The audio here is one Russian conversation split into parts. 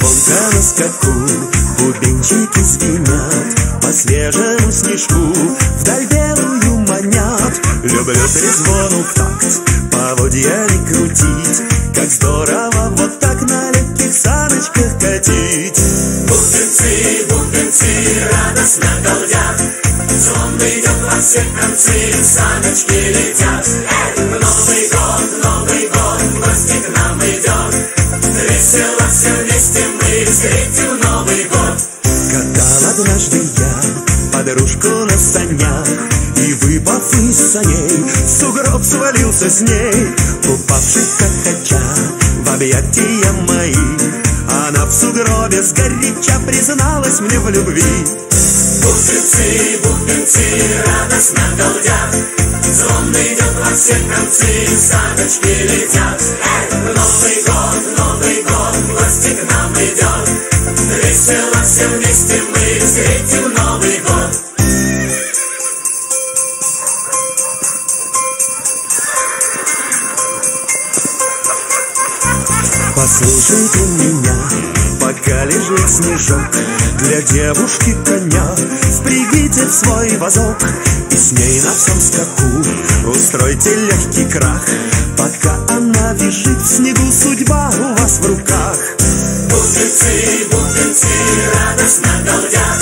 Звонко на скаку бубенчики звенят По свежему снежку вдаль белую манят. Люблю трезвону в такт, поводья не крутить Как здорово вот так на легких саночках катить. Бубенцы, бубенцы радостно галдят Звон идет во все концы, саночки летят. Новый год, Новый год, в гости к нам идет Весело все вместе мы встретим Новый год. Катал однажды я подружку на санях И выпав из саней, сугроб свалился с ней Упавший хохоча в объятия мои Она в сугробе сгоряча призналась мне в любви. Бубенцы, бубенцы радостно галдят Звон идет во все концы, саночки летят Эй, Новый год, гости к нам идет. Весело все вместе мы встретим Новый год. Послушайте меня, пока лежит снежок. Для девушки коня впрягите в свой вазок. И с ней на всем скаку устройте легкий крах. Пока она вяжет в снегу, судьба у вас в руках Бубенцы, бубенцы радостно галдят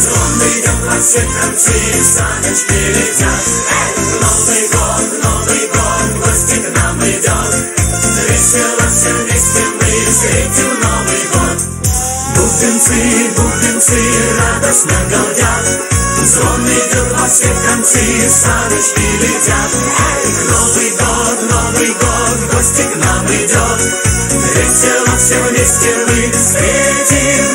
Звон идет во все концы, саночки летят Эй, Новый год, Новый год, в гости к нам идет Весело все вместе мы встретим Новый год. Бубенцы, бубенцы радостно галдят Звон идет во все концы, саночки летят Эй, Новый год, Новый год, в гости к нам идет Весело все вместе мы встретим